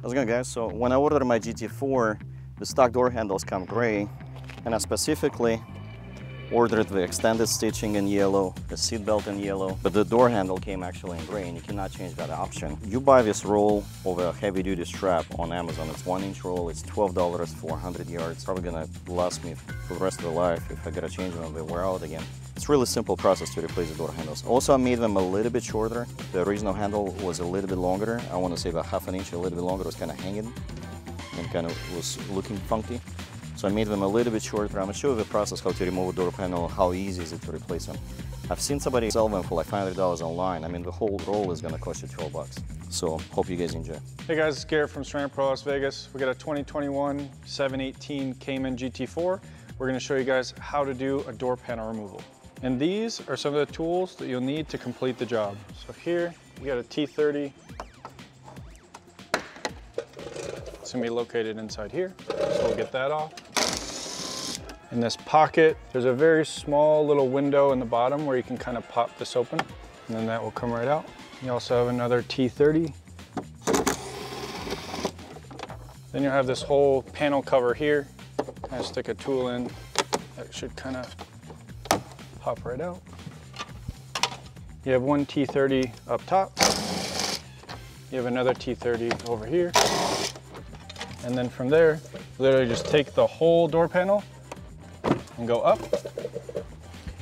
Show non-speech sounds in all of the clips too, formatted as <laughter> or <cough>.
How's it going guys? So when I ordered my GT4, the stock door handles come gray and I specifically ordered the extended stitching in yellow, the seat belt in yellow, but the door handle came actually in gray and you cannot change that option. You buy this roll of a heavy duty strap on Amazon. It's one inch roll, it's $12 for 100 yards. Probably gonna last me for the rest of the life if I gotta change them, they wear out again. It's really simple process to replace the door handles. Also, I made them a little bit shorter. The original handle was a little bit longer. I want to say about half an inch, a little bit longer. It was kind of hanging and kind of was looking funky. So I made them a little bit shorter. I'm gonna show you the process how to remove a door panel, how easy is it to replace them. I've seen somebody sell them for like $500 online. I mean, the whole roll is gonna cost you 12 bucks. So hope you guys enjoy. Hey guys, it's Garrett from Ceramic Pro Las Vegas. We got a 2021 718 Cayman GT4. We're gonna show you guys how to do a door panel removal. And these are some of the tools that you'll need to complete the job. So here, we got a T30. It's gonna be located inside here. So we'll get that off. In this pocket, there's a very small little window in the bottom where you can kind of pop this open and then that will come right out. You also have another T30. Then you'll have this whole panel cover here. Kind of stick a tool in. That should kind of pop right out. You have one T30 up top. You have another T30 over here. And then from there, literally just take the whole door panel and go up.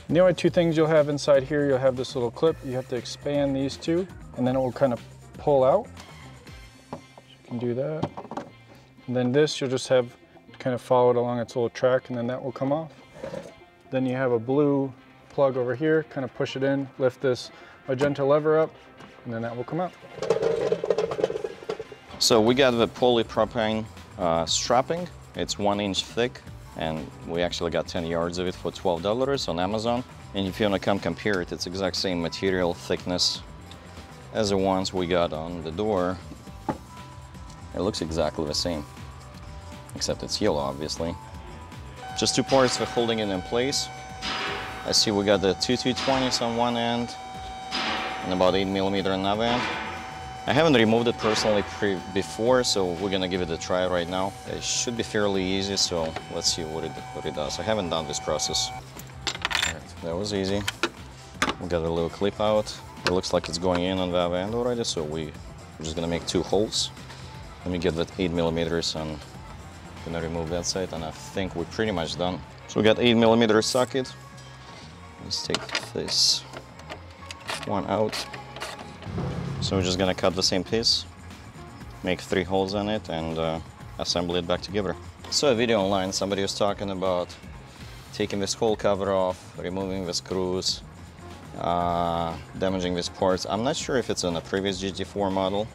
And the only two things you'll have inside here, you'll have this little clip. You have to expand these two, and then it will kind of pull out. You can do that. And then this, you'll just have kind of follow it along its little track, and then that will come off. Then you have a blue plug over here, kind of push it in, lift this magenta lever up, and then that will come out. So we got the polypropylene uh, strapping. It's one inch thick and we actually got 10 yards of it for $12 on Amazon. And if you want to come compare it, it's exact same material thickness as the ones we got on the door. It looks exactly the same, except it's yellow, obviously. Just two parts for holding it in place. I see we got the two T20s on one end and about 8 millimeter on another end. I haven't removed it personally before, so we're gonna give it a try right now. It should be fairly easy, so let's see what it, what it does. I haven't done this process. Right, that was easy. We got a little clip out. It looks like it's going in on the other end already, so we, we're just gonna make two holes. Let me get that eight millimeters and gonna remove that side, and I think we're pretty much done. So we got eight millimeter socket. Let's take this one out. So we're just gonna cut the same piece, make three holes in it and uh, assemble it back together. So a video online, somebody was talking about taking this whole cover off, removing the screws, uh, damaging these parts. I'm not sure if it's in a previous GT4 model,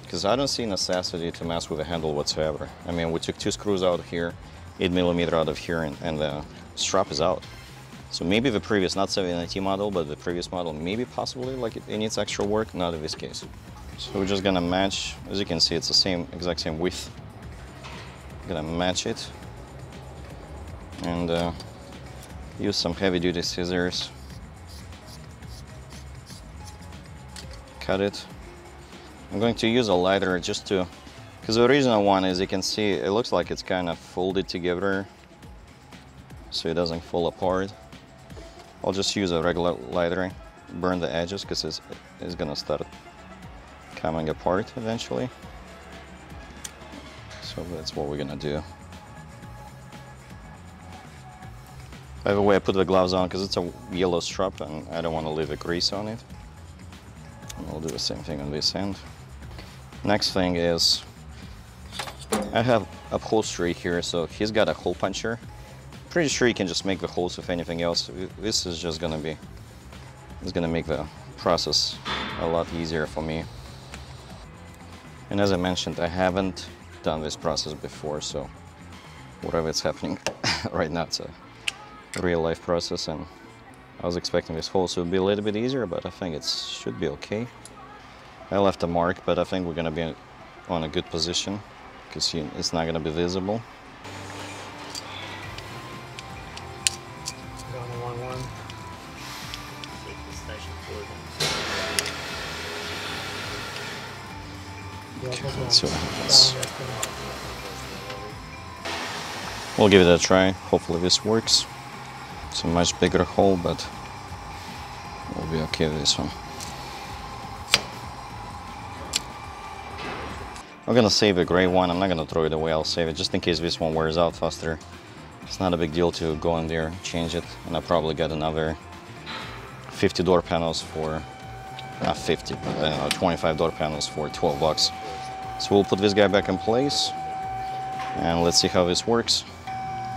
because I don't see necessity to mess with the handle whatsoever. I mean, we took two screws out here, 8 millimeter out of here, and, and the strap is out. So maybe the previous, not 790 model, but the previous model, maybe possibly like it, it needs extra work, not in this case. So we're just gonna match, as you can see, it's the same, exact same width. Gonna match it and uh, use some heavy duty scissors. Cut it. I'm going to use a lighter just to, because the original one, as you can see, it looks like it's kind of folded together so it doesn't fall apart. I'll just use a regular lighter, burn the edges because it's, it's gonna start coming apart eventually. So that's what we're gonna do. By the way, I put the gloves on because it's a yellow strap and I don't want to leave a grease on it. And we'll do the same thing on this end. Next thing is, I have upholstery here, so he's got a hole puncher. Pretty sure you can just make the holes with anything else. This is just gonna be, it's gonna make the process a lot easier for me. And as I mentioned, I haven't done this process before, so whatever is happening <laughs> right now, it's a real life process and I was expecting this hole to be a little bit easier, but I think it should be okay. I left a mark, but I think we're gonna be on a good position because it's not gonna be visible. Let's see what happens. We'll give it a try. Hopefully this works. It's a much bigger hole, but we'll be okay with this one. I'm gonna save the gray one. I'm not gonna throw it away. I'll save it just in case this one wears out faster. It's not a big deal to go in there, change it, and I'll probably get another 50 door panels for, not 50, but I 25 door panels for 12 bucks. So we'll put this guy back in place, and let's see how this works.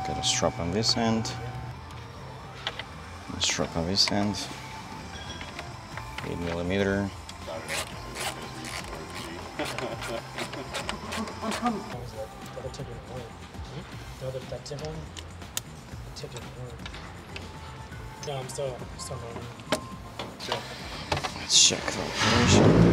Got a strap on this end, a strap on this end, 8 millimeter. <laughs> The other tip didn't